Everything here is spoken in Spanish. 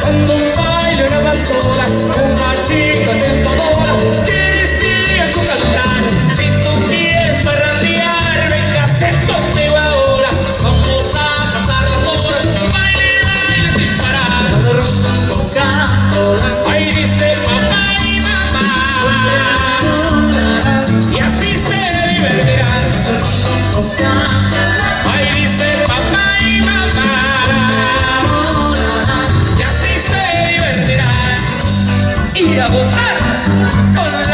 cuando bailo una pastora, una chica tentadora. Que decía su cantar, si tú quieres parrandear, venga, sé conmigo ahora, vamos a pasar las horas, baile, baile sin parar, tocando la Ahí dice papá y mamá, y así se divertirán, Hola.